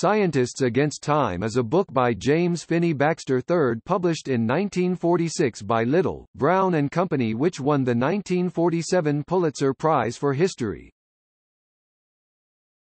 Scientists Against Time is a book by James Phinney Baxter III published in 1946 by Little, Brown and Company which won the 1947 Pulitzer Prize for History.